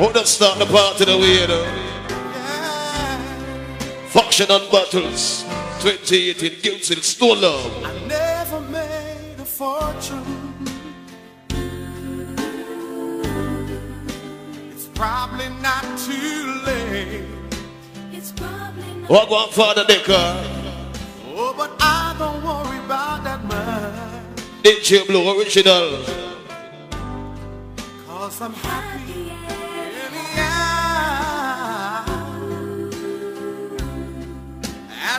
Oh, that's start the part of the way, you know. Function and battles. 2018, Guilty, Stone Love. I never made a fortune. It's probably not too late. It's probably not. What going Father Decker? Oh, but I don't worry about that much. DJ Blue Original. Cause I'm happy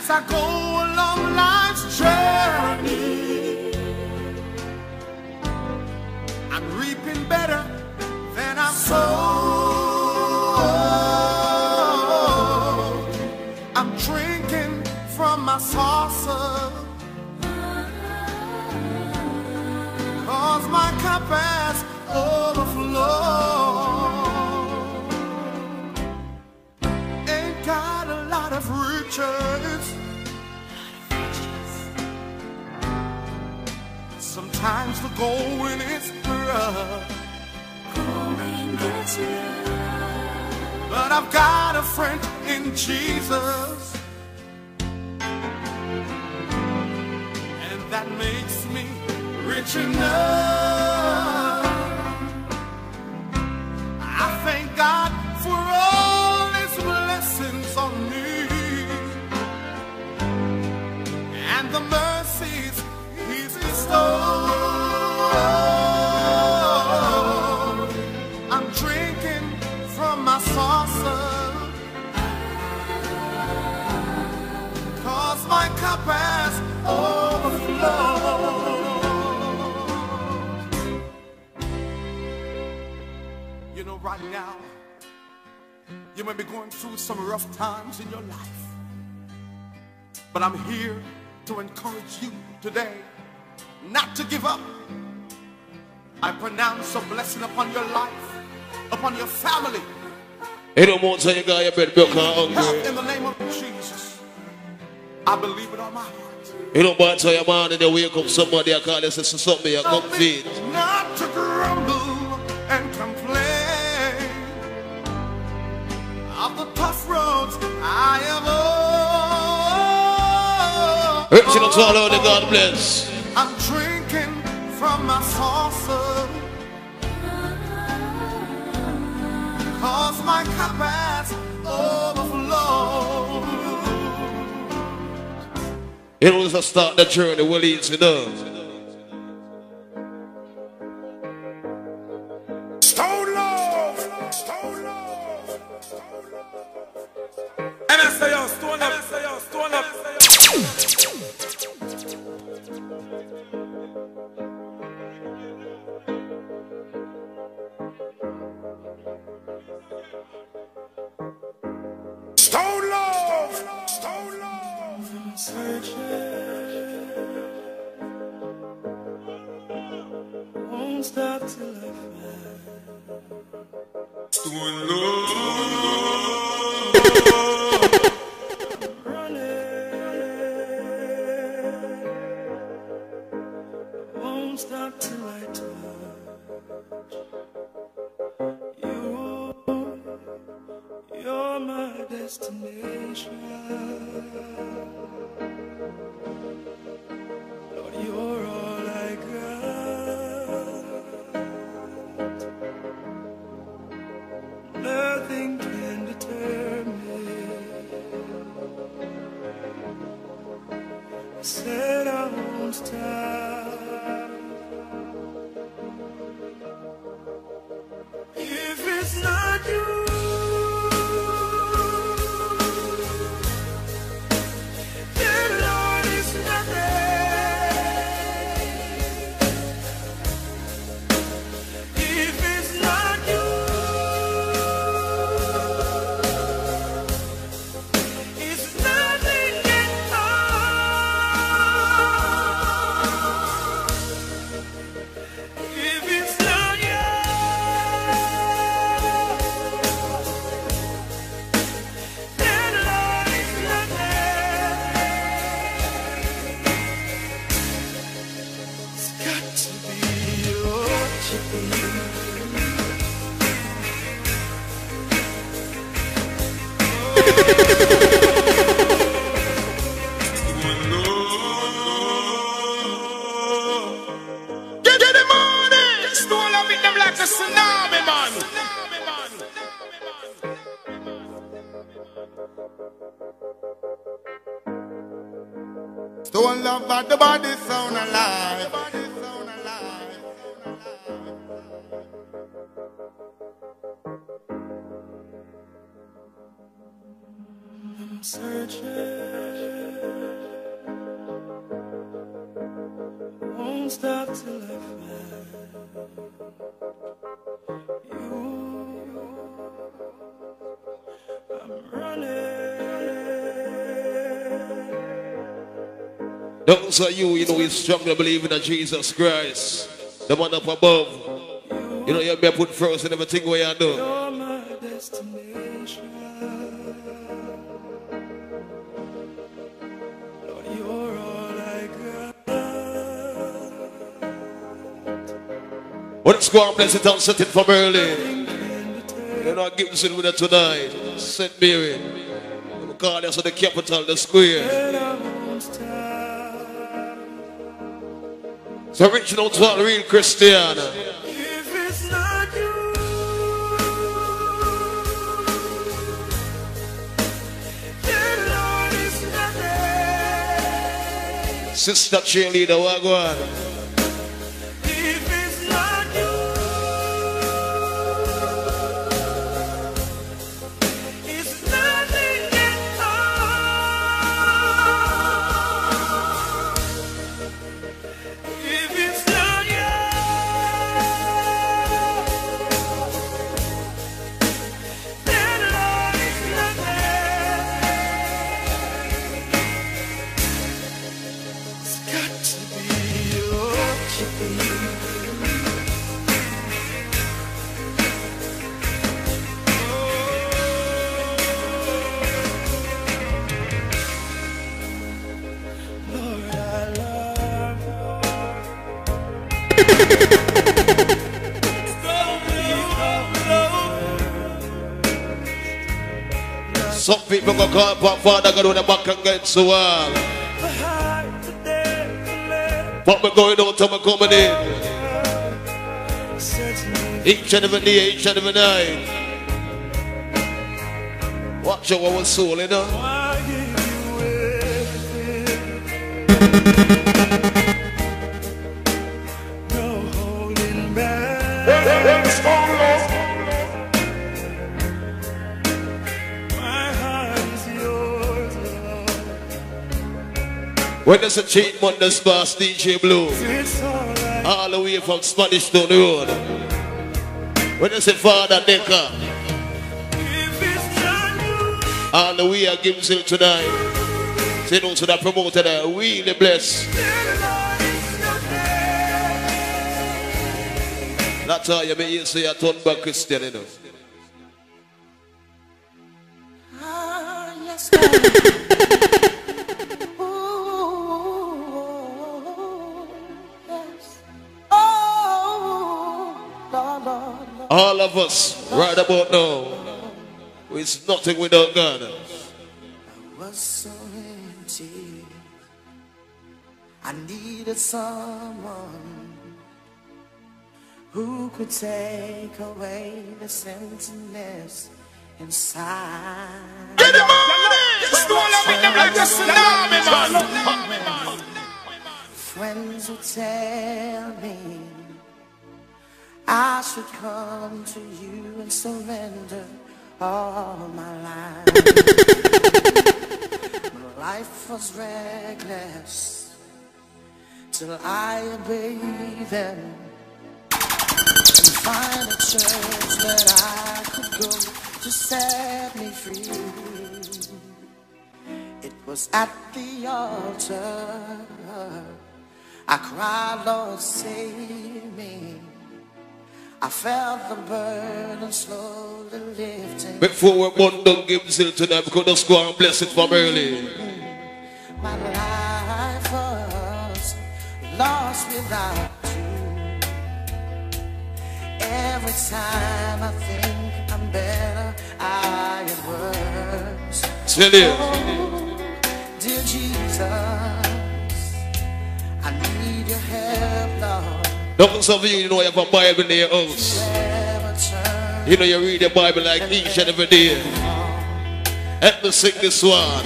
As I go along life's journey, I'm reaping better than I've sown. I'm drinking from my saucer. Cause my cup has overflowed. Ain't got a lot of riches. Sometimes the going is rough. Going gets rough. But I've got a friend in Jesus. And that makes me rich enough. I thank God for all his blessings on me. And the mercies You know, right now, you may be going through some rough times in your life. But I'm here to encourage you today not to give up. I pronounce a blessing upon your life, upon your family, You don't want to say you got your bed broke and Help in the name of Jesus. I believe it on my heart. You don't want to your man and you wake up somebody I call say something you come feed. not to grumble and complain of the tough roads I have Rich in the oh, tall Lord, God bless. From my saucer. Cause my cup has overflowed. You know, to start the journey, well, easy enough. Stone Are you, you know, you strongly believe in Jesus Christ, the one up above. You know, you're be put first in everything where you do. You're my destination. Lord, you're all I got. Let's go and bless it and set it from early. You're not Gibson with it tonight. St. Mary. We call this the capital, the square. So reaching out to all real Christian. If it's not you, Lord, nothing. Sister cheerleader, what go on? People go call upon Father God when back against the wall. But we're going and we're coming in. Each and every day, each and every night. Watch out our you know. When there's a cheat Mondays boss DJ Blue, It's all the way from Spanish Town Road. When there's a Father Decker, all the way I at Gimsel tonight. Say no to that promoter that really bless. That's all you may say a turn back Christian, you know. Ah, of us, right about now, it's nothing without God. I was so empty. I needed someone who could take away the emptiness inside. Get him on! Stone and beat them like a tsunami, man. Friends would tell me I should come to you and surrender all my life. my life was reckless till I obeyed them and find a church that I could go to set me free. It was at the altar. I cried, Lord, save me. I felt the burden slowly lifting. Before we burn down Gimsel tonight, could just go and bless it from early. My life was lost without you. Every time I think I'm better, I get worse. Still here. Oh, dear Jesus, I need your help, Lord. Don't of you, you know, you have a Bible in your house. You know, you read the Bible like each and every day. Help me sing this one.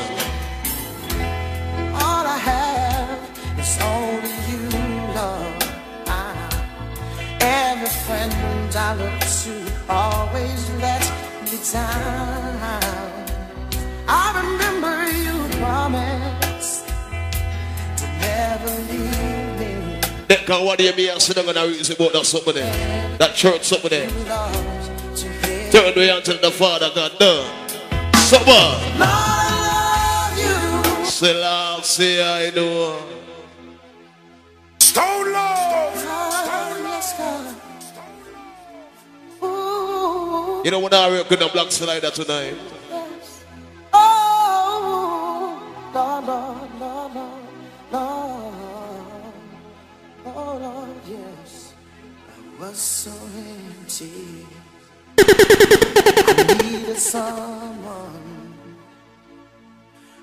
All I have is only you, Lord. I, every friend I look to always let me down. I remember you promised to never leave That can what you mean, sit down and read about that something there. That church something there. Lord, to hear. Turn way until the Father got done. Someone. Lord, I love you. Still I'll say I know. Stone Lord. Oh, yes, God. Ooh, You know when I work in the black slider tonight. yes. Oh, Lord, Lord, Lord, Lord, Lord, oh, Lord, yes. I was so empty. I needed someone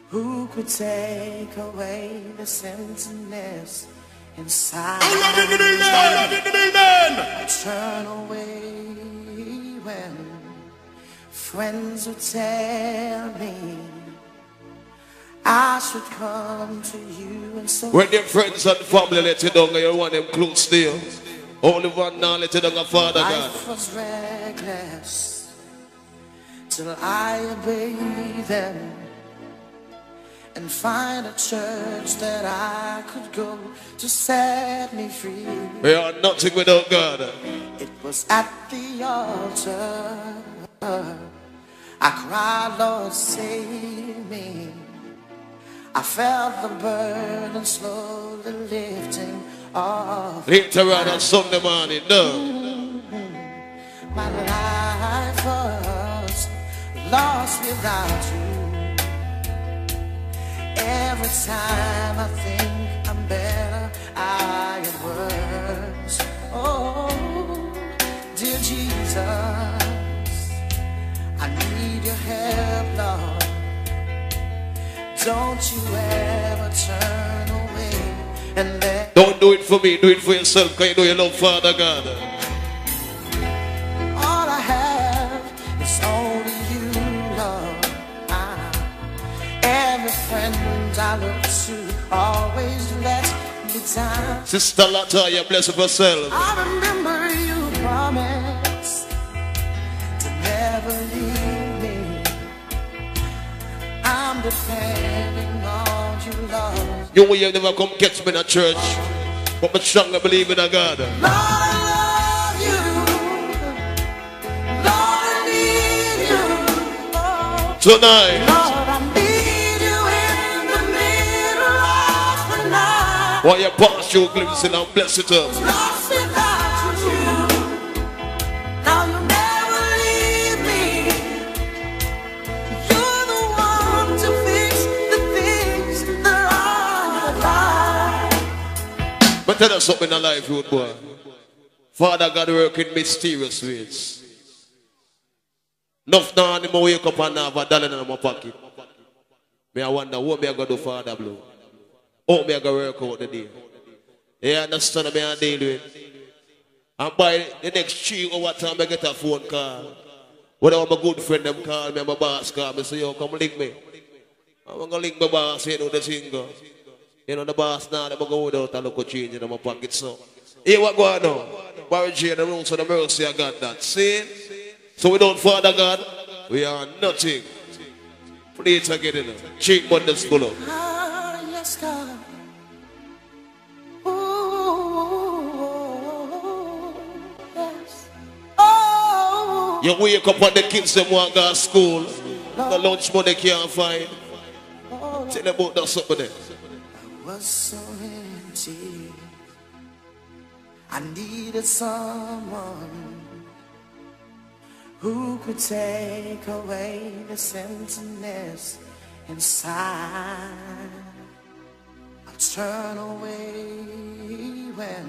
who could take away the emptiness inside. turn away when friends would tell me I should come to you and so When your friends and family let you down, you want them close to you. Only one now let you down, Father God. life was reckless till I obeyed them and find a church that I could go to set me free. We are nothing without God. It was at the altar. I cried, Lord, save me. I felt the burden slowly lifting off. Later on on Sunday morning, no. My life was lost without you. Every time I think I'm better, I get worse. Oh, dear Jesus, I need your help, Lord. Don't you ever turn away and let Don't do it for me, do it for yourself, because you know you love Father God. All I have is only you, Lord. I, every friend I look to always let me down. Sister Latoya, bless of herself. I remember you promised to never leave. I'm depending on you, Lord. You will never come catch me in a church. But I'm strong, I believe in a God. Lord, I love you. Lord, I need you. Oh. Tonight, Lord, I need you in the middle of the night. while you pass your glimpse and bless it up. But tell us something in life, boy. Father God work in mysterious ways. Enough now, I'm wake up and have a dollar in my pocket. Me I wonder what me I go do Father Blue. How me I go work out the day. You understand what me I deal with? And by the next three hour time I get a phone call. Whatever my good friend them call me, my boss call me, say, yo, come link me. I'm gonna link my boss, you know the single. You know the boss now, them go without a local change in my pocket. So, here what going on? Barry J in the room, so the mercy I got that. See? So without Father God, we are nothing. Play it again, you know. Cheap bundles full up. Ah, yes, God. Oh, You wake up and the kids them want go to school. The lunch money can't find. Tell them about that something there. Was so empty. I needed someone who could take away the emptiness inside. I turn away when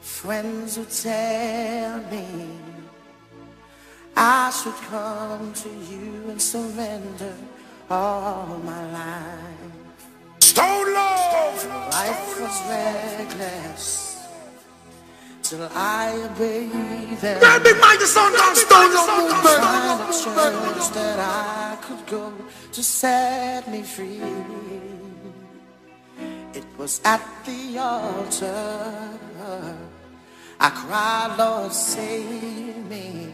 friends would tell me I should come to you and surrender all my life. Stone love. Life was reckless till I obeyed them. That big mighty sound down stone love movement. Find a church that I could go to set me free. It was at the altar I cried, Lord, save me.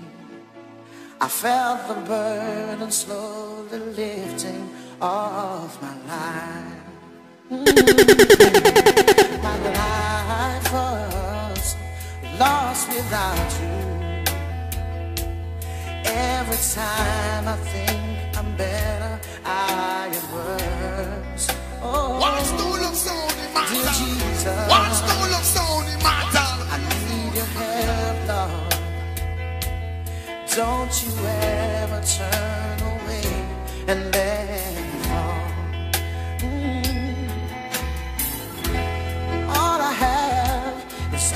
I felt the burden slowly lifting off my life. Was lost without you. Every time I think I'm better, I get worse. Oh. Jesus. I need your help, Lord. Don't you ever turn away and let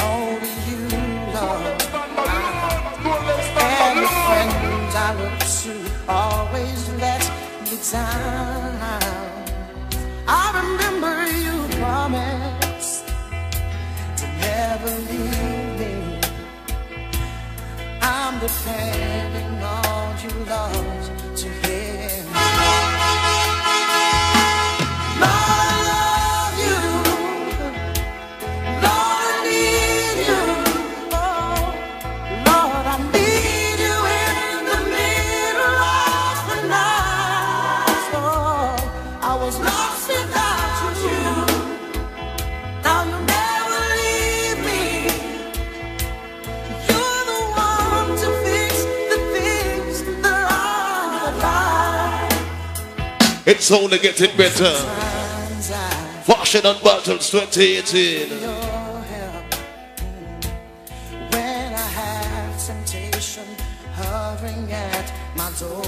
only you, Lord. And the friends I look to always let me down. I remember you promised to never leave me. I'm depending on you, Lord, It's only getting better. And Battles 2018. when I have temptation hovering at my door.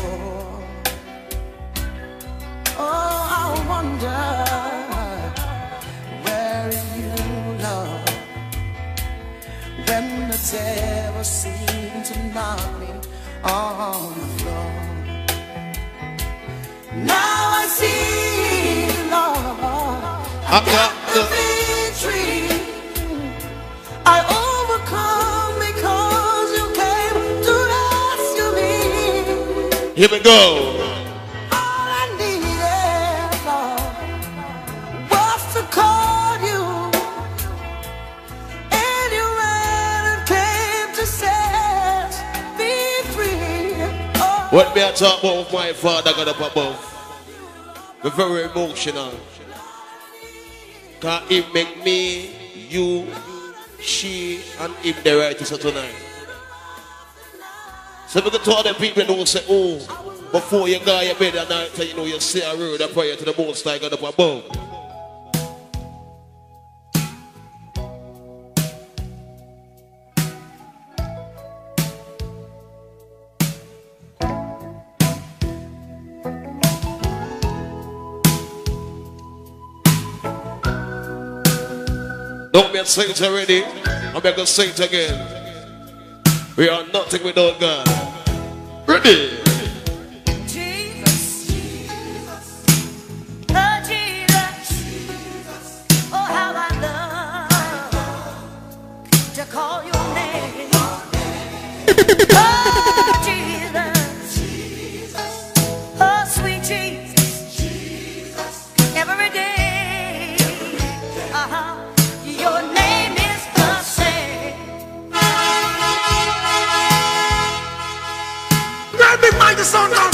Oh, I wonder where you, Lord, when the devil seemed to knock me on the the victory. I overcome because you came to rescue me. Here we go. All I needed, Lord, was to call you. And you ran and came to set me free. Oh, When me I talk about my father got up above, be very emotional. Cause he make me, you, she, and him the righteous of tonight. So we can to all the people who say, oh, before you go your bed at night, you know, you say a word of prayer to the most high God up above. Don't say it already. I'm going to say it again. We are nothing without God. Ready? Mighty sound down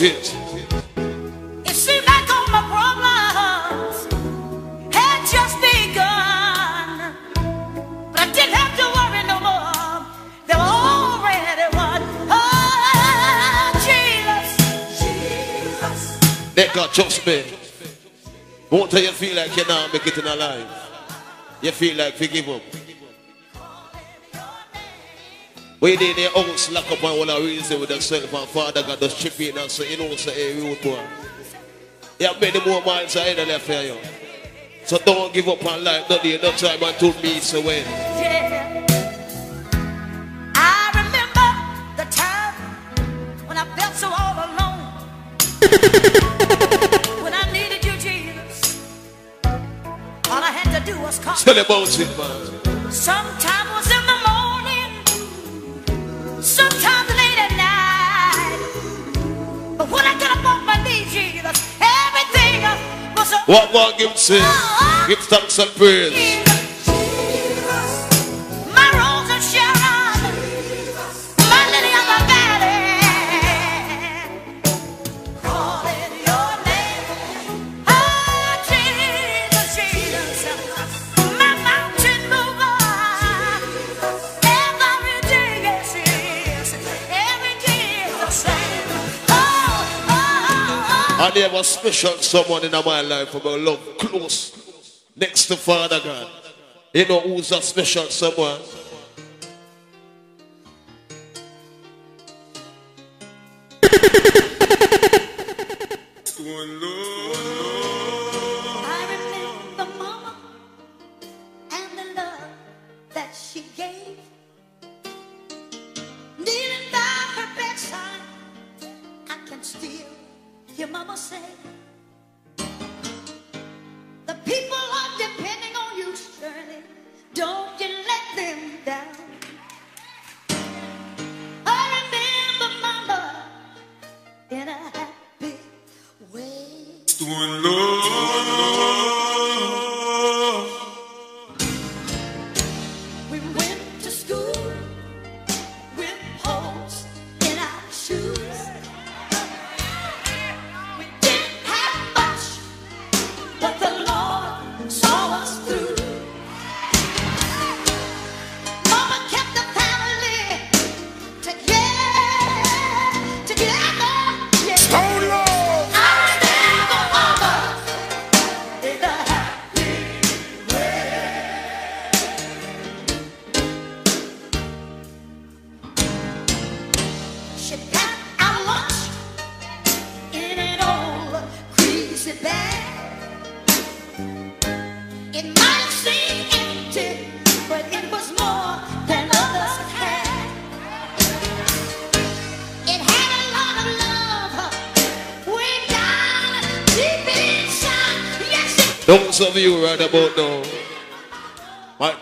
Tell it. It seemed like all my problems had just begun. But I didn't have to worry no more. They were already won. Oh, Jesus. Jesus. Nigga, trust me. Won't you feel like you're now make it in a life? You feel like you give up. We did the house lock up and all I reason with yourself and Father God just chip in and say, you know, say, hey, rude boy. You have many more miles ahead of left for you. So don't give up on life, no day, no time until me so when. Yeah. I remember the time when I felt so all alone. when I needed you, Jesus. All I had to do was call. Tell about it, man. Sometimes What more give say? Give thanks and praise. And there was special someone in my life about love close next to Father God. You know who's a special someone?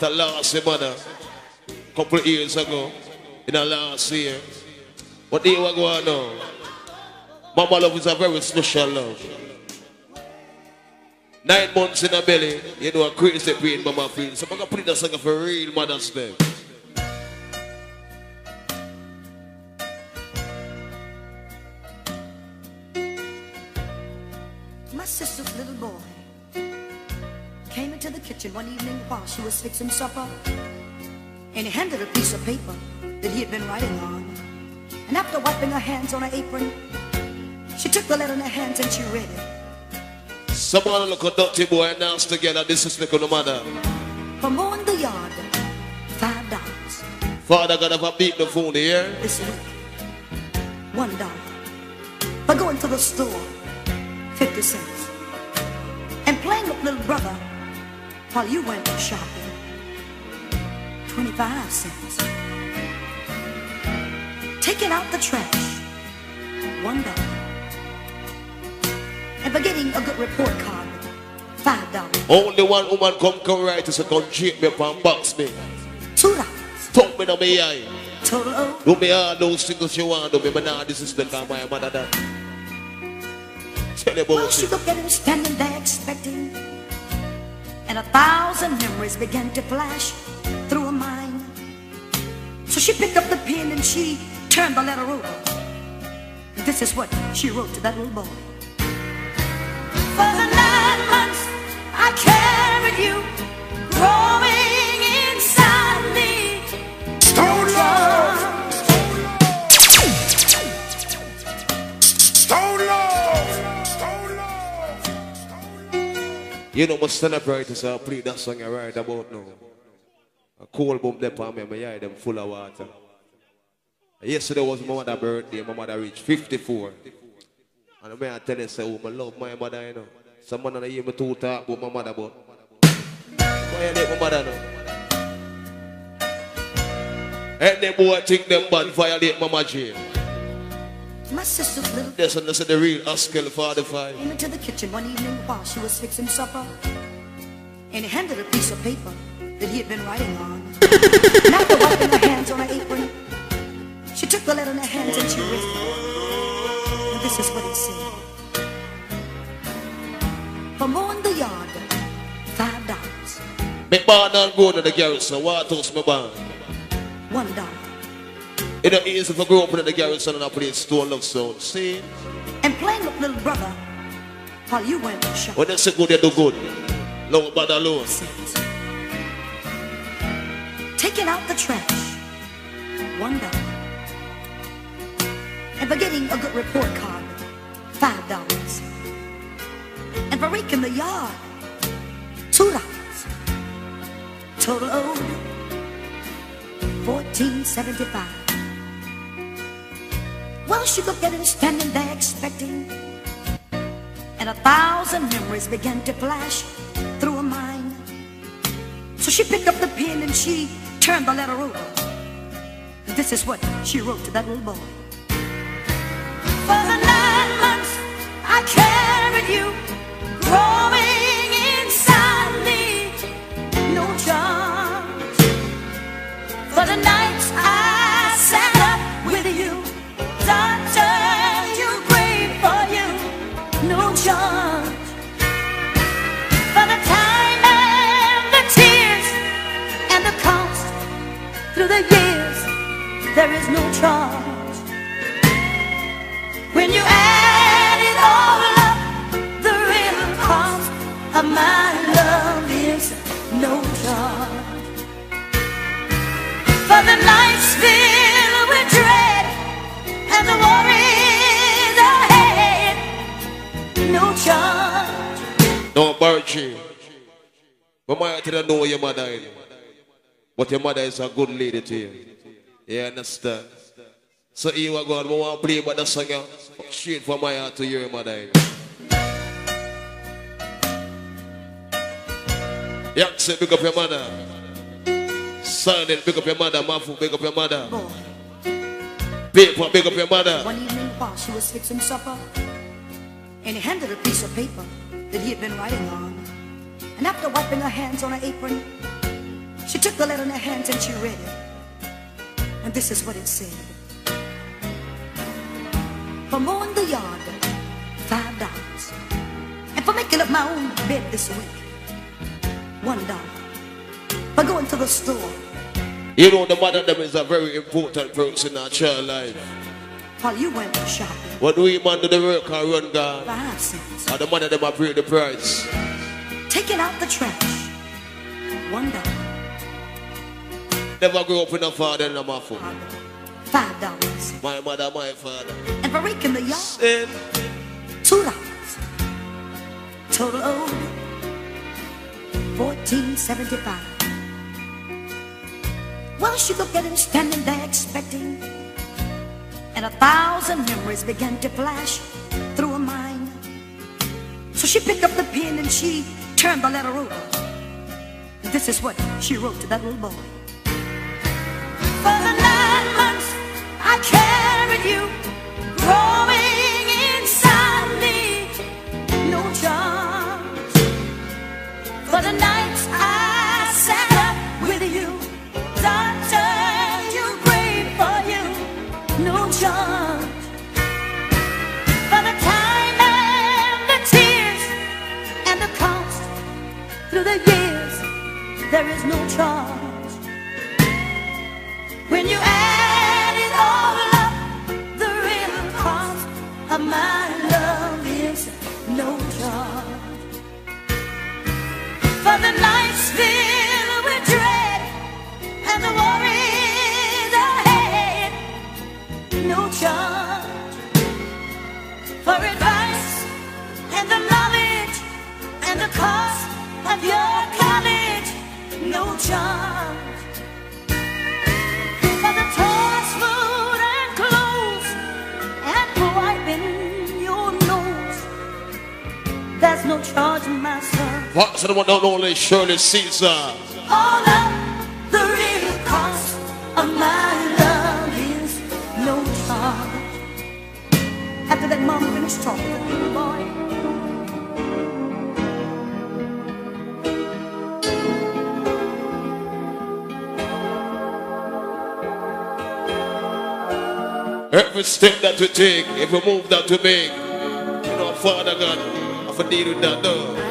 Have lost your mother couple of years ago in the last year. What do you want going now? Mama love is a very special love. Nine months in the belly, you know a crazy pain mama feels. So I'm gonna put in a song for real mother's day. My sister's little boy came into the kitchen one evening while she was fixing supper, and he handed a piece of paper that he had been writing on. And after wiping her hands on her apron, she took the letter in her hands and she read it. Someone look a dirty boy and dance together. This is no mother. For mowing the yard, five dollars. Father got have a beat the phone here. This week, one dollar. For going to the store, fifty cents. And playing with little brother while you went shopping, twenty-five cents. Taking out the trash, one dollar. And for getting a good report card, five dollars. Only one woman come come right to say come cheat me and box me. Two dollars. Talk me to me eye. Total Do me all those things you want do me, but now this is the time my mother that. Tell you Well, about she looked at him standing there expecting, a thousand memories began to flash through her mind. So she picked up the pen and she turned the letter over. This is what she wrote to that little boy. For the nine months I carried you, growing You know, my celebrate so I play that song write about now. A cold bomb there for me, my eye them full of water. Yesterday was my mother's birthday, my mother reached 54. And I I tell you, say, oh, I love my mother, you know. Someone don't hear me too talk about my mother, but why you let my mother know? And them boy think them bad violate Mama Jane. My sister's little This one, this is the real Haskell 45. came into the kitchen one evening while she was fixing supper and he handed her a piece of paper that he had been writing on. and after wiping her hands on her apron, she took the letter in her hands and she read it. And this is what it said. For mowing the yard, five dollars. Me born and grown in the garrison. What else me born? One dollar. It ain't easy for grow up in the garrison and I play Stone Love Sound. See? And playing with little brother while you went shopping. When they say good, they do good. Long bad alone. taking out the trash, one dollar. And for getting a good report card, five dollars. And for raking the yard, two dollars. Total owed, fourteen seventy-five. Well, she looked at him standing there expecting, and a thousand memories began to flash through her mind. So she picked up the pen and she turned the letter over. This is what she wrote to that little boy. For the nine months I carried you, there is no charge. When you add it all up, the real cost of my love is no charge. For the nights filled with dread and the worries ahead, no charge. No, Birchie. My mother didn't know your mother. But your mother is a good lady to you. You understand? So here we go. I want to play about the song yeah, straight from my heart to your mother. Yeah, say pick up your mother. Silent, pick up your mother. Mafu, pick up your mother. Boy. Paper, pick up your mother. One evening while she was fixing supper, and he handed her a piece of paper that he had been writing on. And after wiping her hands on her apron, she took the letter in her hands and she read it. And this is what it said. For mowing the yard, five dollars. And for making up my own bed this week, one dollar. For going to the store You know the mother them is a very important person in our child life. while you went shopping, What do we man do the work and run God? five cents. And the mother them a pay the price. Taking out the trash, one dollar. Never grew up with a father and a mother. Five dollars. My mother, my father. And for raking the yard, Sin. two dollars. Total owed, fourteen seventy-five. Well, she looked at him standing there expecting, and a thousand memories began to flash through her mind. So she picked up the pen and she turned the letter over. This is what she wrote to that little boy. Inside me, no charms, for the nights I sat up with you, doctor, grieve for you, no charge, for the time and the tears and the cost. Through the years there is no charge. When you add it all up, the real cost of my love is no charm. For the night's filled with dread and the worries ahead, no charm. For advice and the knowledge and the cost of your college, no charm. What's the one not only Shirley Caesar? All of the real cost of my love is no charge. After that, mom finished talking to the little boy. Every step that we take, every move that we make, you know, Father God, for diiru da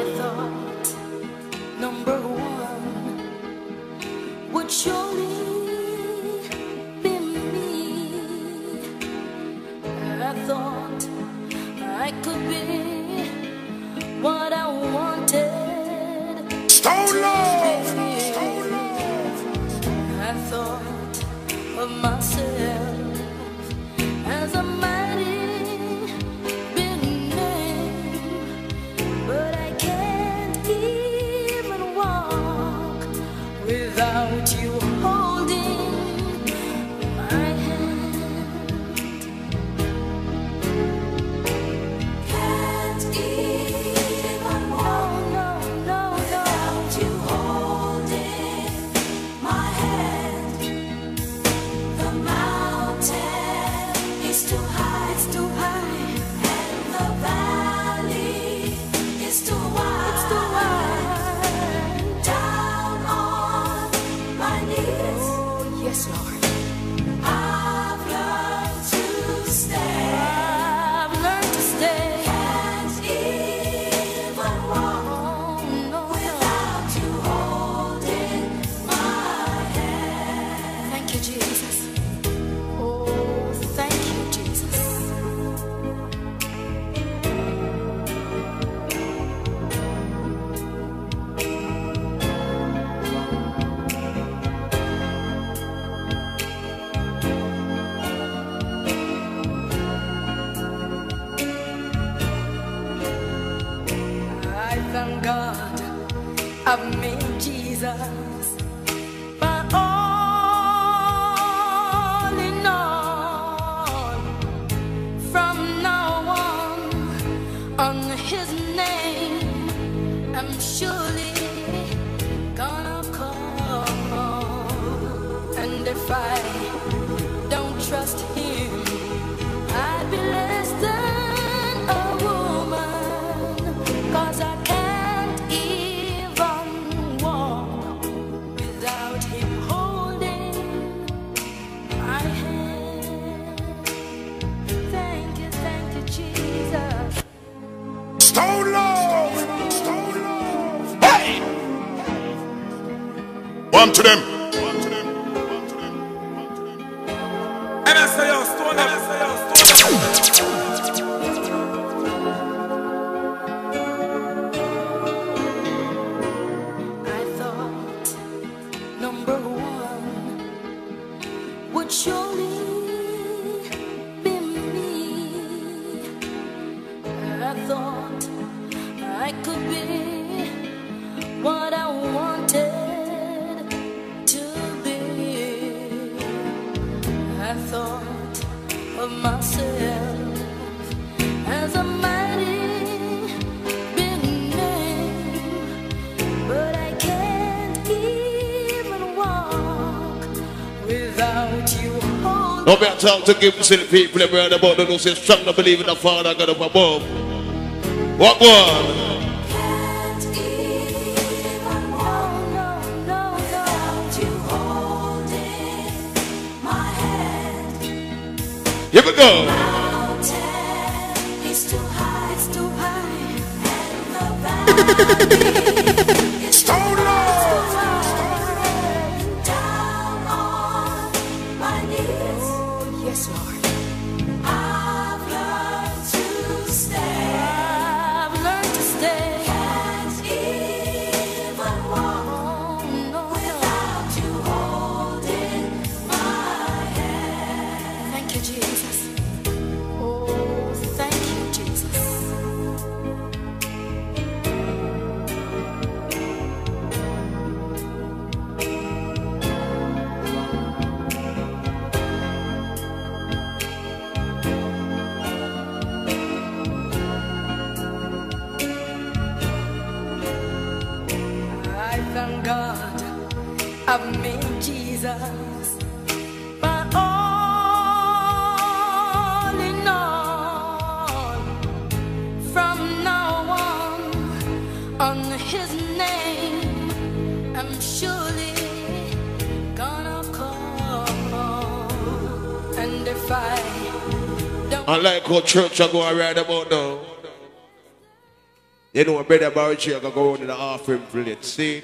unto them. to give to the people around about the say strong to believe in the Father God up above. What one? I like how church are going right about now. You know, brother Barry I go on in the offering plate. See?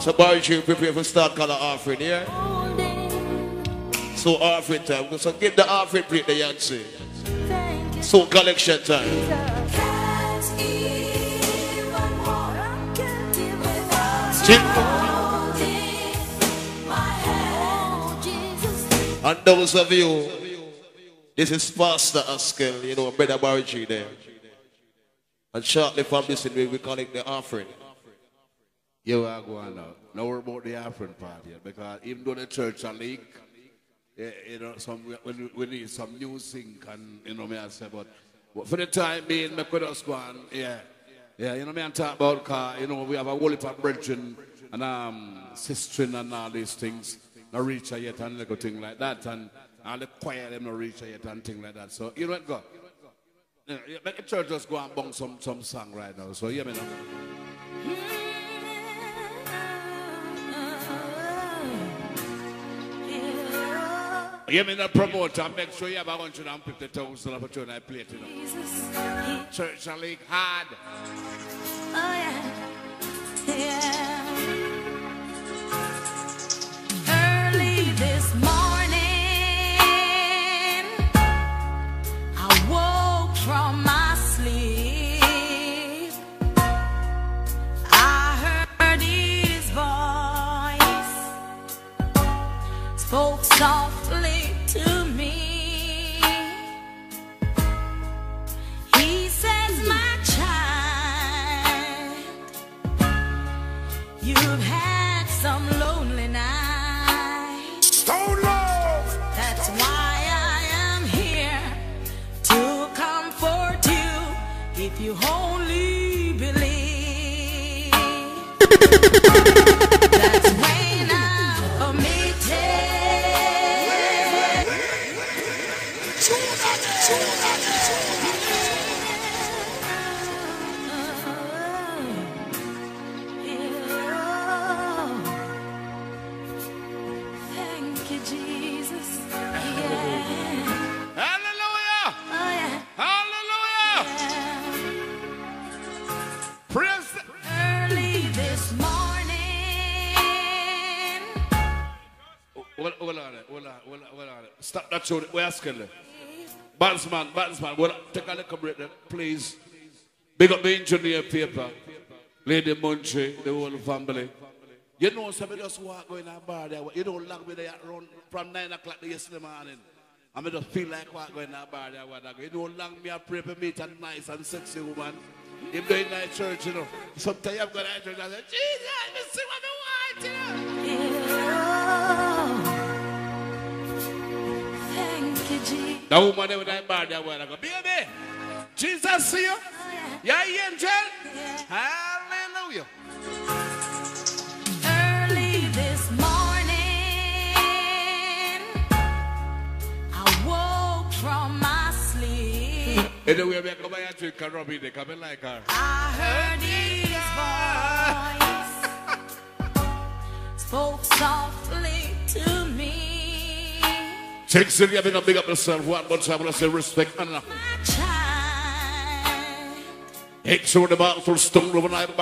So Barry prepare for start color offering, yeah? So offering time. So give the offering plate the you, So collection time. And those of you, this is Pastor Askel, you know, Brother Barry there. And shortly from this, we we collect the offering. You are going now. Now we're about the offering part here because even though the church are leak, you know, some we, we need some new thing and you know me I say, but, for the time being, me could just go on, yeah, yeah, you know me I talk about car, you know we have a whole heap of and um sister and all these things, no reach yet and little thing like that and all the choir them no reach yet and thing like that. So you know what go. Yeah, yeah, make the church just go and bang some some song right now. So hear me now. Hear me the promoter, make sure you have 150,000 of a tune I play it, you know. Church and league hard. Oh, Early this morning, Show. We're asking. Batsman, batsman, well, take a little break there, please. Big up the engineer paper. Lady Munchie, the whole family. You know, some somebody just walk going a bar there. You don't lock me there around from 9 o'clock the yesterday morning. I mean, just feel like walk going a bar there. I. You don't long me a pray for meet a nice and sexy woman. You go in that church, you know. Sometimes I'm going to church and I say, Jesus, me see what I want, you know. The woman there with that bar there, where I go, baby, Jesus see you. Oh, yeah, angel. Hallelujah. Early this morning, I woke from my sleep. Anyway, we come here to Karobi, they come in like her. I heard his voice spoke softly. I'm going to big up yourself one more time. I say respect of the stone over night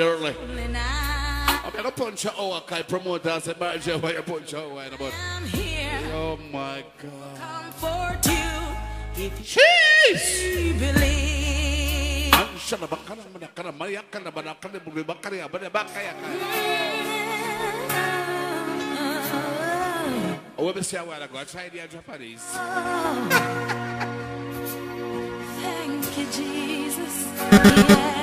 early. I I'm to punch your hour, Kai promoter. I say, birds, you you punch your am here oh my God. Jeez! believe. Oh, we see a while ago. I tried the Japanese. Thank you, Jesus. Yeah.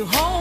you home.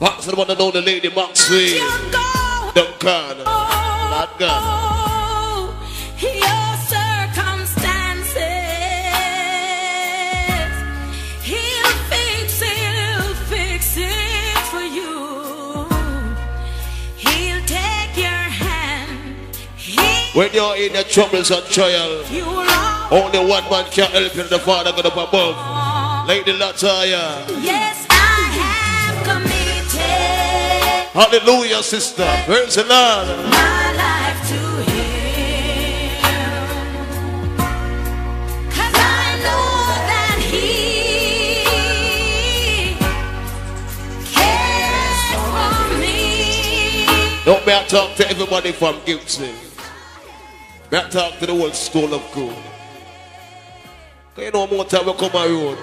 Box the one know the lady Maxwell. you're going. Duncan. Not gone. When you're in your troubles and trial, only one man can help you, the Father God up above. Lady Latoya. Yes, I have committed Hallelujah, sister. Praise the Lord. my life to him. 'Cause I know that he cares for me. Don't me I talk to everybody from Gibson. I talk to the whole school of good. Cause you know more time we come road.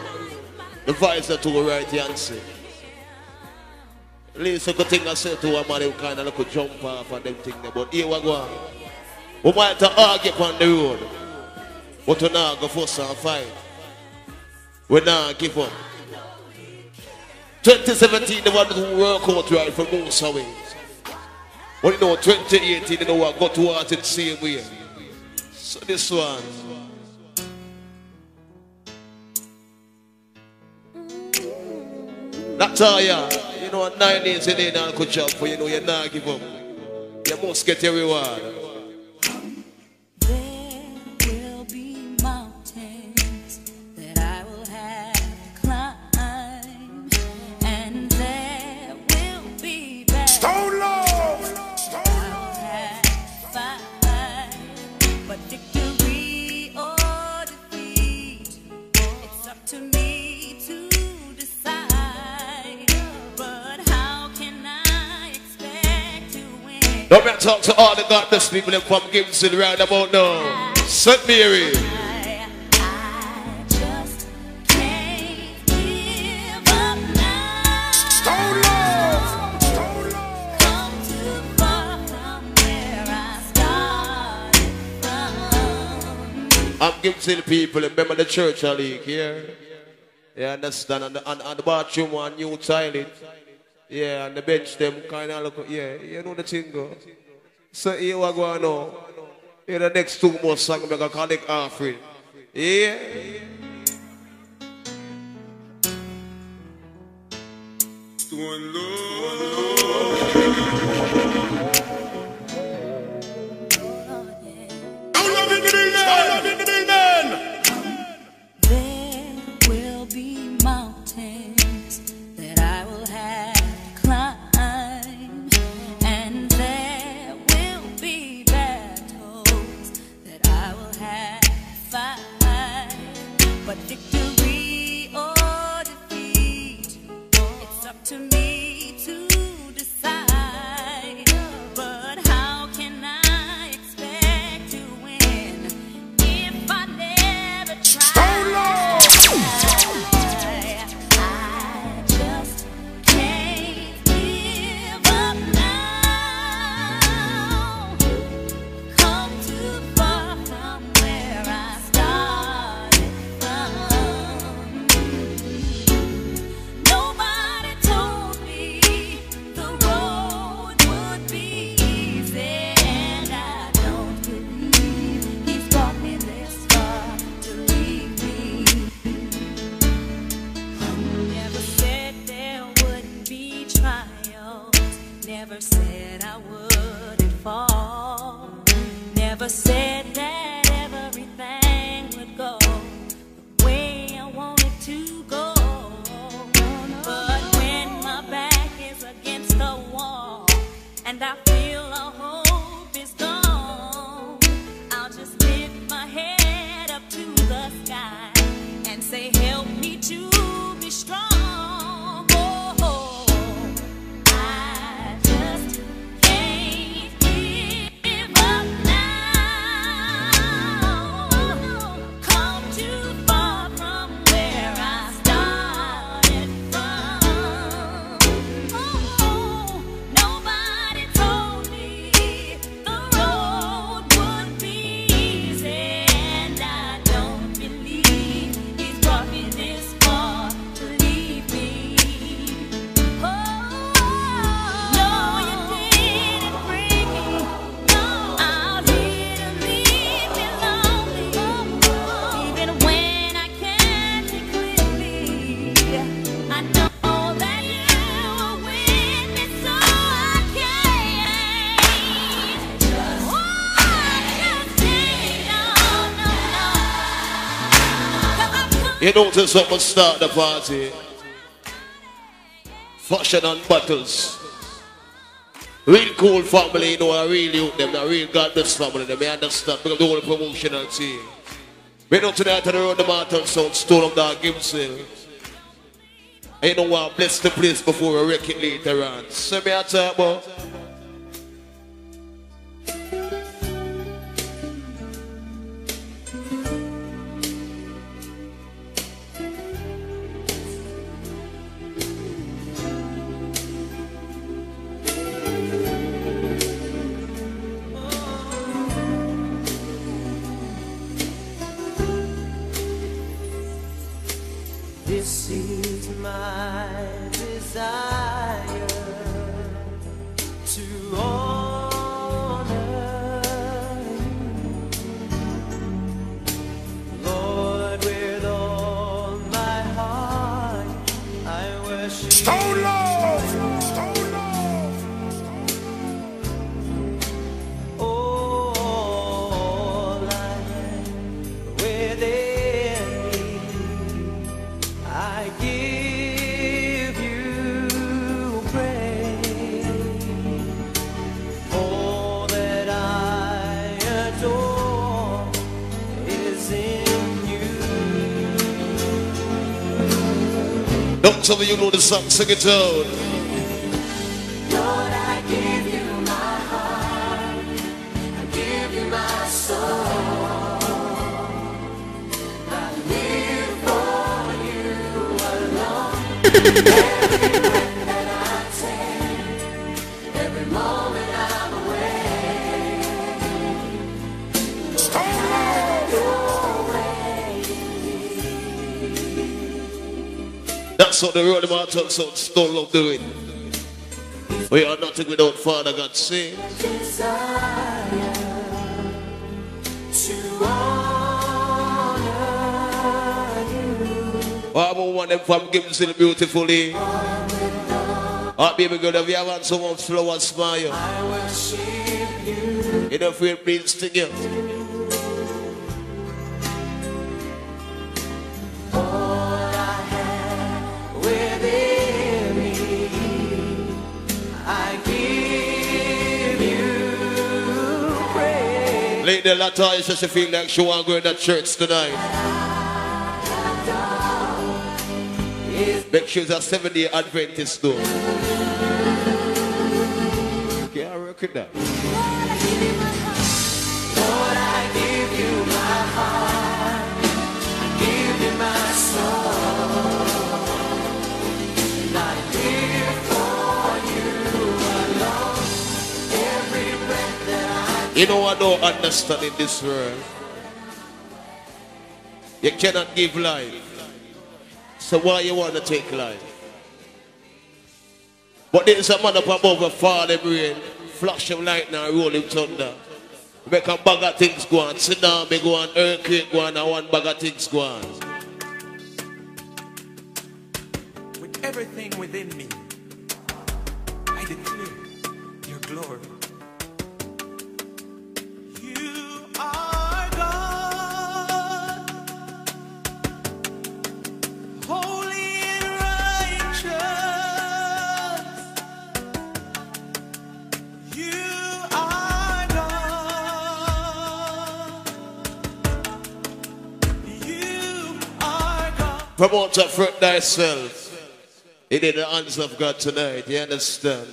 The vice that go right here and say. A good thing I say to a man who kind of like a jump off and them thing there. But here we go. We might have to argue on the road. But we not go fuss and fight. We not give up. 2017, the one who work out right for most of ways. But you know, 2018, you know what, got to heart in the same way. So this one. That's all. You know, nine days a day now could job for you know you're not give up. You must get your reward. Don't me talk to all the godless people that from Gibson right about now. St. Mary. I, I just can't Gibson people, remember the church I leak here? You understand? And the, and, and the bathroom one new toilet. Yeah, and the bench them kind of look, yeah, you know the thing go. So here we go now. Here the next two songs I'm going to call it offering. Yeah. Stone Love. You notice someone start the party. Fashion and battles. Real cool family, you know, I really youth them, a real godless family, them, I understand, because the whole promotional team. We know tonight to the road, the mountain sound, Stone of Dog Gimsel. And you know what, bless the place before we wreck it later on. So me I talk about. Don't tell me you know the song, sing it out. Lord, I give you my heart. I give you my soul. I live for you alone. That's how the road the mountain sound, Stone Love do it. We are nothing without Father God say. desire to honor you. I want them from Gimsel beautifully. Oh, ah, baby girl, if you have someone flower smile, I worship you. you don't feel please to praise. Lady Latoya says she feel like she want to go in that church tonight. Make sure it's a seven day Adventist though. Okay, I reckon that. You know I don't understand in this world. You cannot give life. So why you want to take life? But there is a man up above a falling rain, flash of lightning rolling thunder. Make a bag of things go on. Me go on, earthquake go on, and one bag of things go on. With everything within me, I declare your glory. Promoter fruit thyself. It in the hands of God tonight, you understand?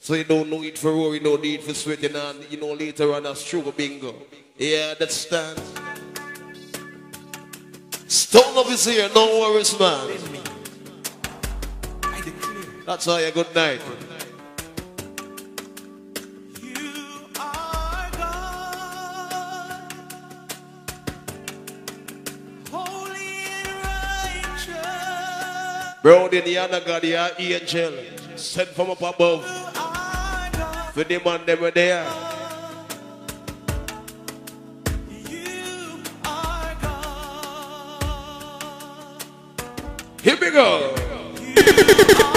So you don't need for worry, no need for sweating, and you know later on a sugar bingo. You understand? Stone up is here, no worries, man. That's all you good night. Righteous. Bro, in the honor God, are angel. Sent from up above. God, For them were there. Here we go.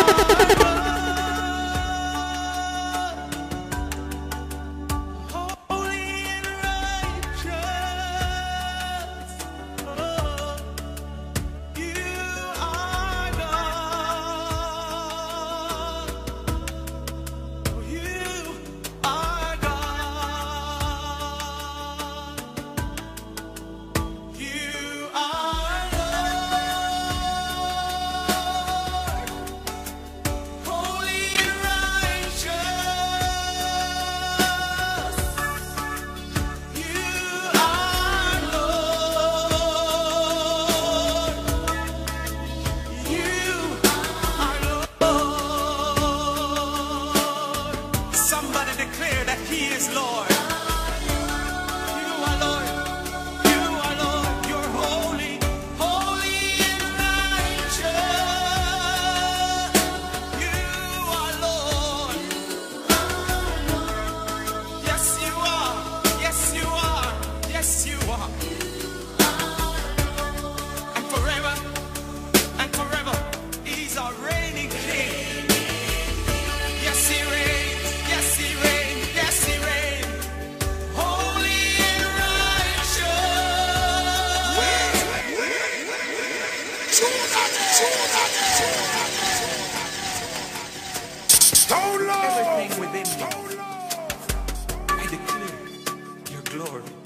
glory.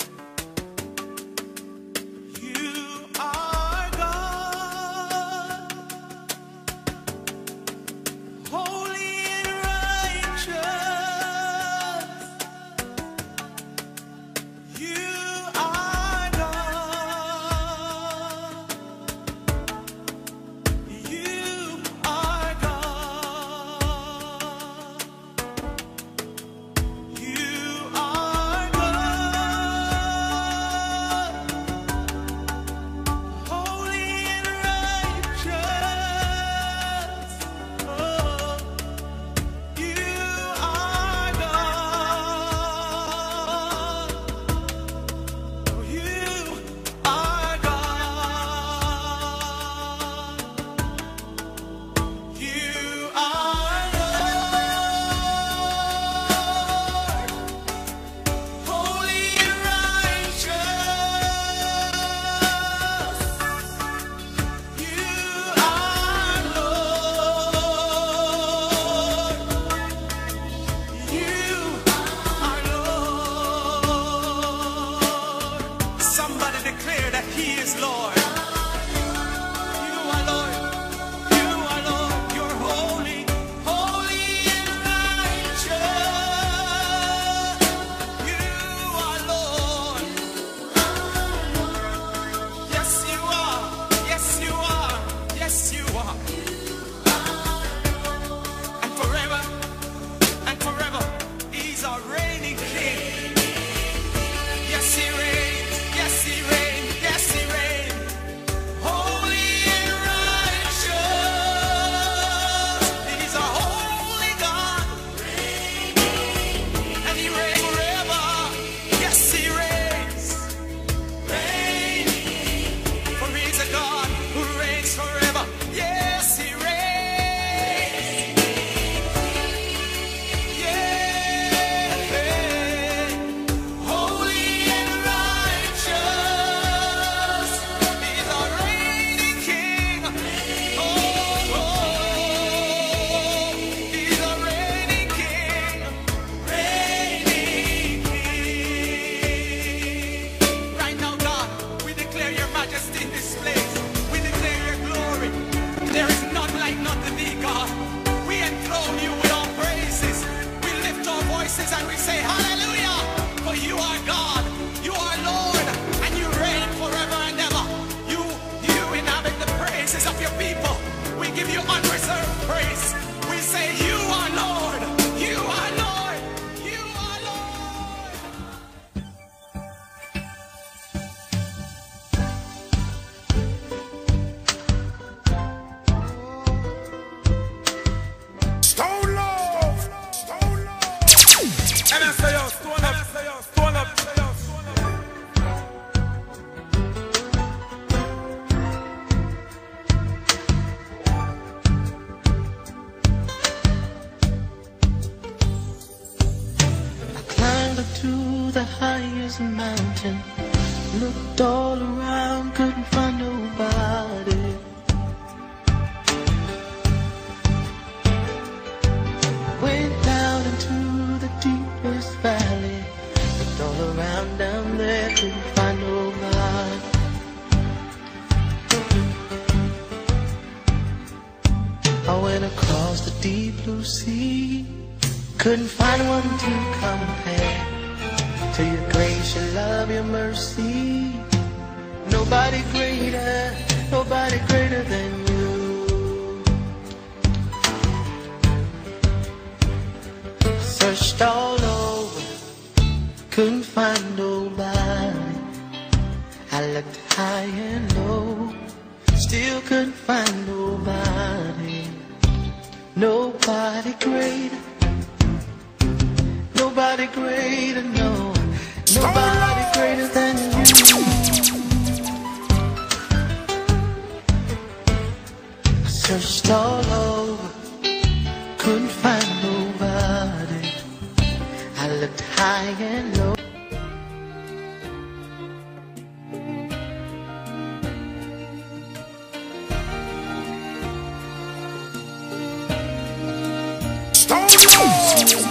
Couldn't find one to compare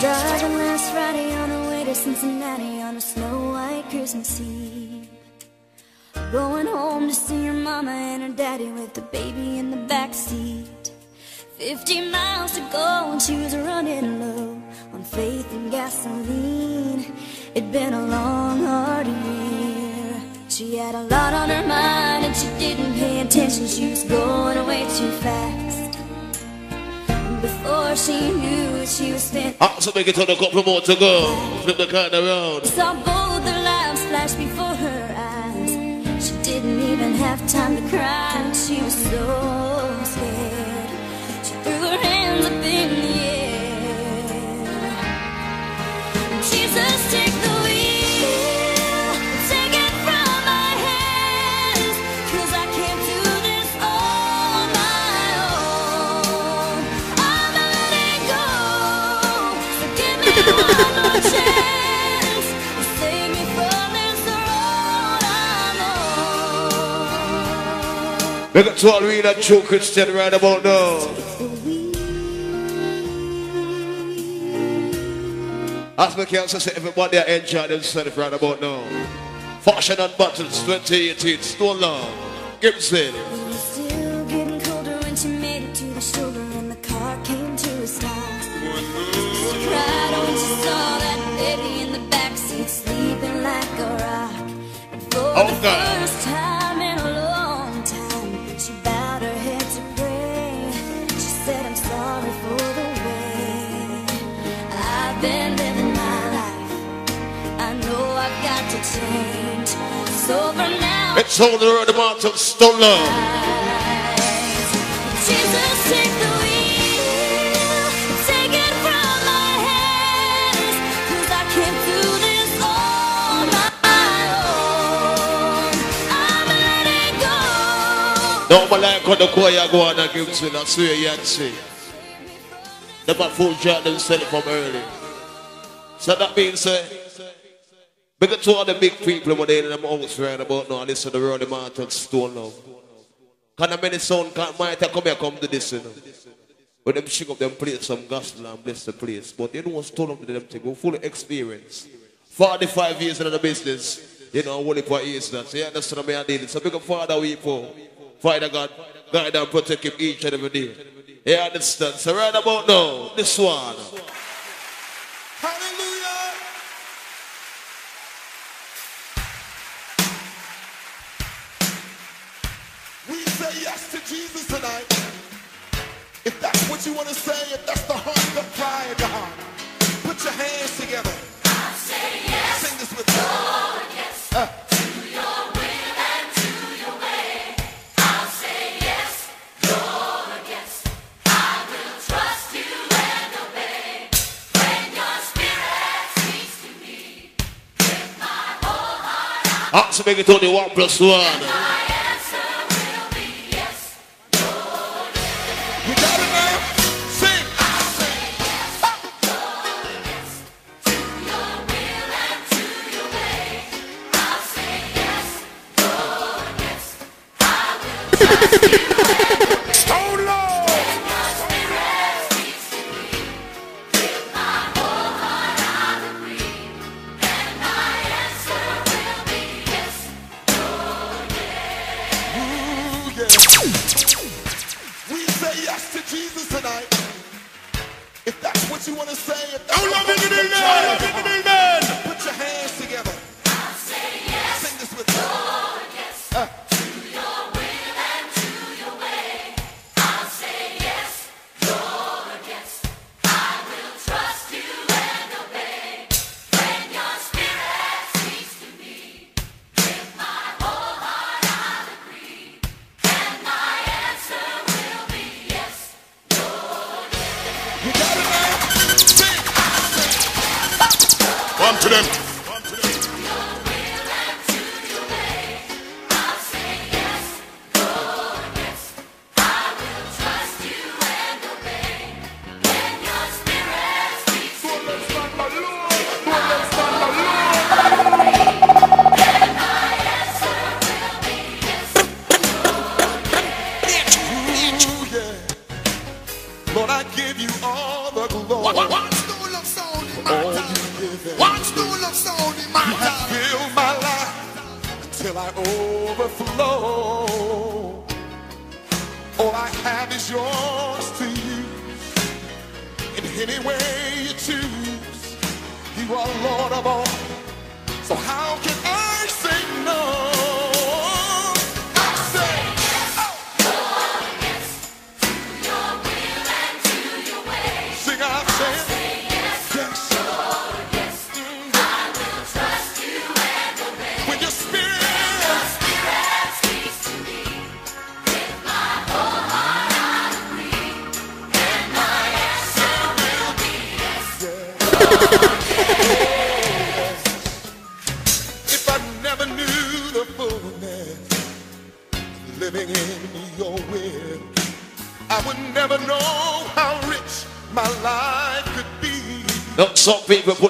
driving last Friday on her way to Cincinnati on a snow white Christmas Eve. Going home to see her mama and her daddy with the baby in the back seat. Fifty miles to go and she was running low on faith and gasoline. It'd been a long, hard year. She had a lot on her mind and she didn't pay attention. She was going away too fast. Before she knew she was spent. Ah, so make it on a couple more to go. Flip the card around. Saw both their lives flash before her eyes. She didn't even have time to cry. She was so it to all real and true Christian right about now. As we can say, everybody enjoy themselves right about now. Fashion and Battles 2018, Stone Love, Gibson. Oh, the God. first time in a long time, she bowed her head to pray. She said, I'm sorry for the way I've been living my life. I know I've got to change. So for now, It's on the road about to Stone Love. Jesus, But like how the choir go on and Gibson, I swear you can see. Never full shot themselves from early. So that being said, uh, big up to all the big people when they in them house right about now, listen to the the mountain stone now. Can a many sound can might have come here come to this, you know. When them shake up them play some gospel and bless the place. But know what's told them to them to go full experience. 45 years in the business, you know, only for years that. So you understand me I did. So big up Father we for. Father God, guide and protect him each and every day. You understand? So right about now, this one. Hallelujah. We say yes to Jesus tonight. If that's what you want to say, if that's the So make it only one plus one.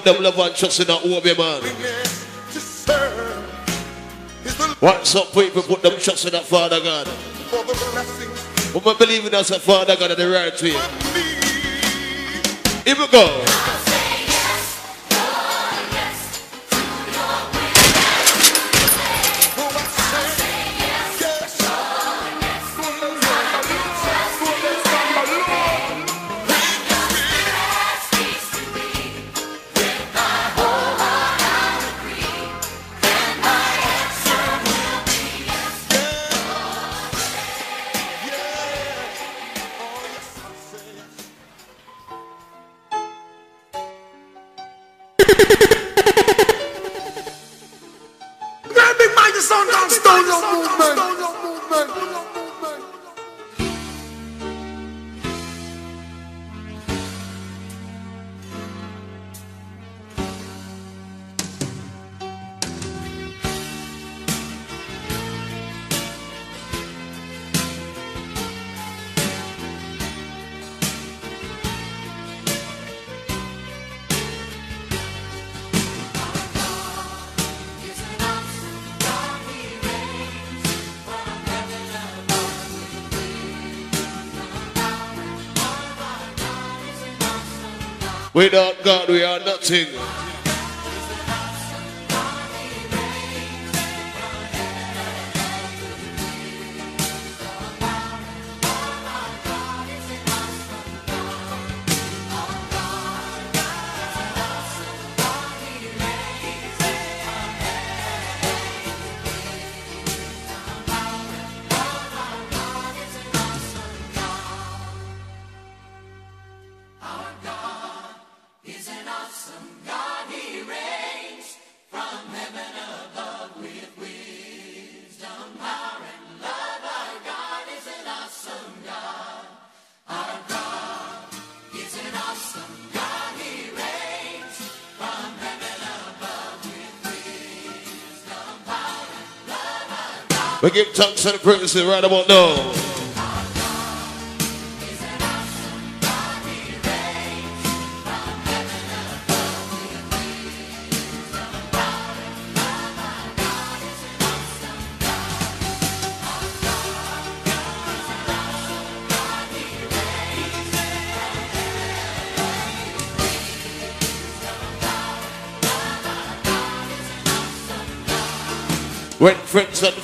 them love and trust in that home, man. What's up, people? Put them trust in that Father God. Woman believing in a Father God at the right way. Here we go. Without God, we are nothing. We give thanks and praise right about now.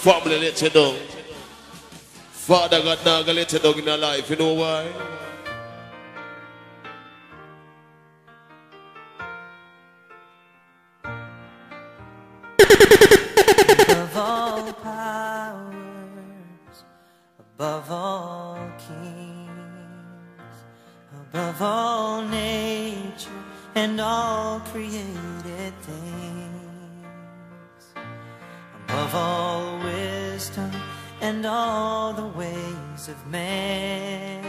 Family Father God not gonna in life. You know why? above all powers, above all kings, above all nature and all created things, above all and all the ways of man.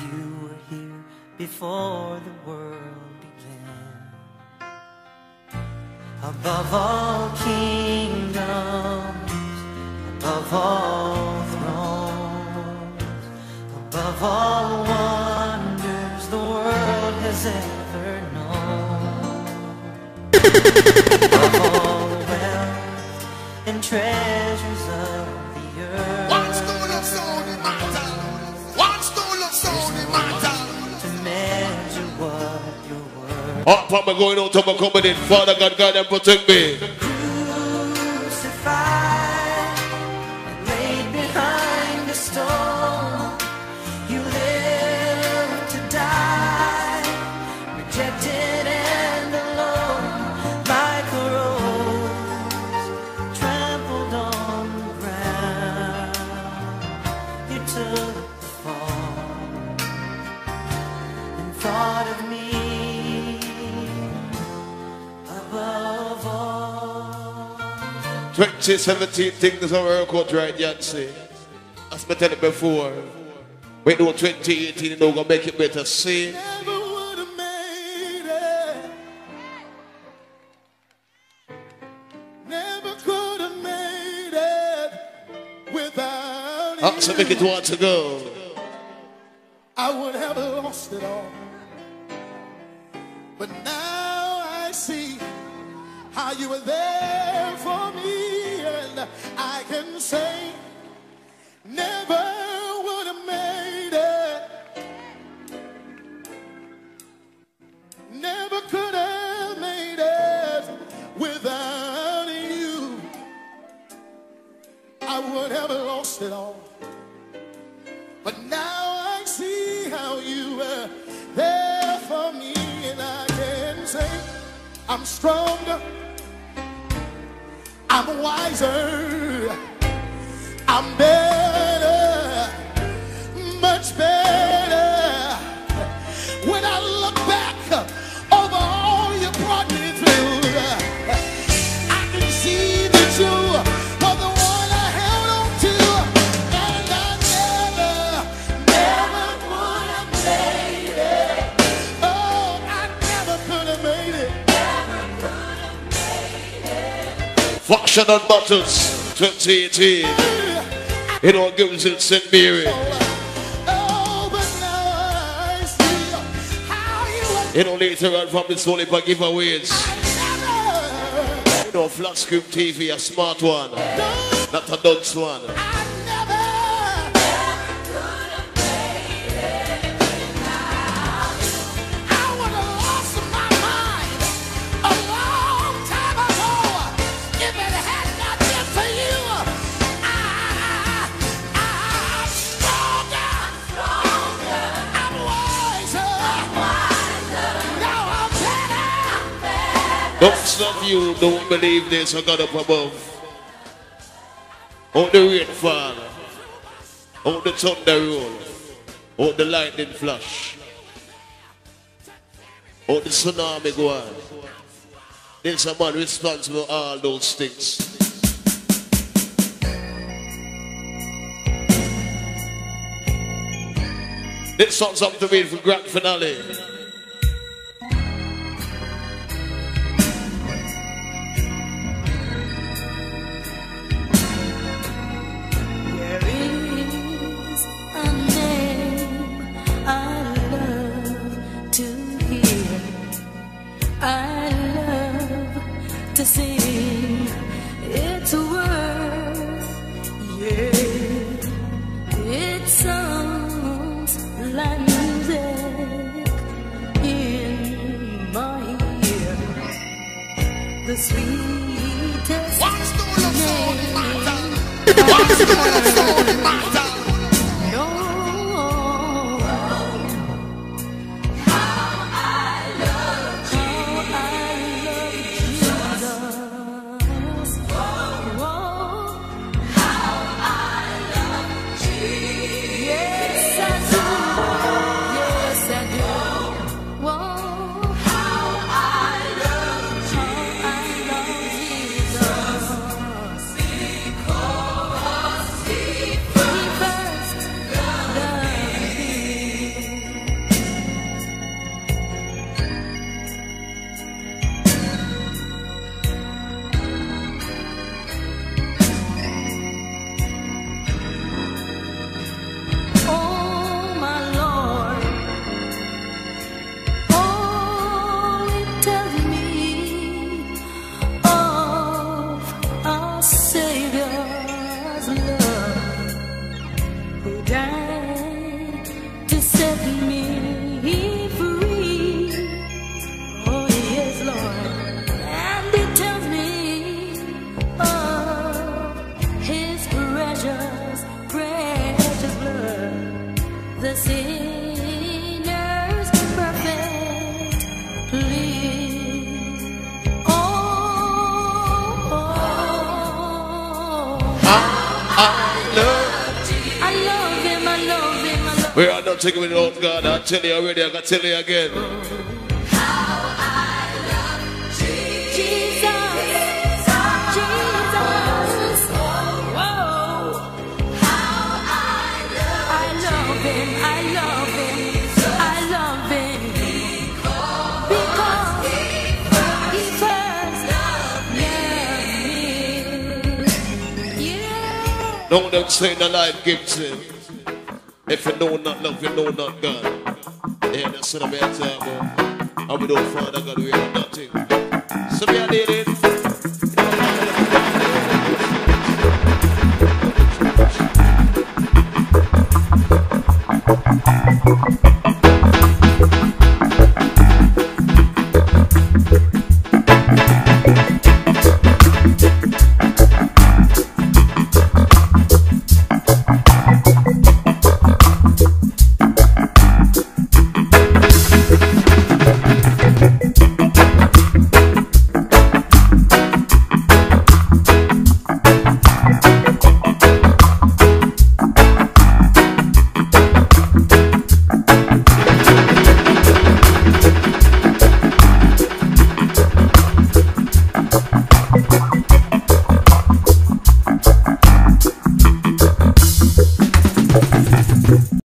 You were here before the world began above all kingdoms, above all thrones, above all wonders the world has ever known, treasures of the earth. One stone of stone in my town. One stone of stone in my town. To measure what your word Up I'm going out, I'm coming in. Father God, God, and protect me. 2017 things are work out right, Yancy. As I tell you before. We know 2018 is gonna make it better. See? Never would have made it. Never could have made it without ah, How to make it you. want to go. I would have lost it all. But now I see how you were there for me, and can say, never would have made it. Never could have made it without you. I would have lost it all. But now I see how you were there for me, and I can say I'm stronger, I'm wiser, I'm better, it. Fashion and Battles 2018. You know, gives it St. Mary. You know, later on from this only for giveaways. You know, flat screen TV, a smart one. Not a dunce one. Don't stop you, don't believe there's a God up above. Out the rain fall. Out the thunder roll. Out the lightning flash. Out the tsunami go on. There's a man responsible for all those things. This song's up to me for grand finale. sweetest. the stone of of matter. I love not taking it out, oh God. I tell you already, I can tell you again. Jesus. Jesus. Whoa. I love him, I love him, I love him. Because he first loved me. Yeah. Don't them say the life gives him. If you know not love, you know not God. Yeah, that's what I'm talk about. And we don't Father God, we are nothing.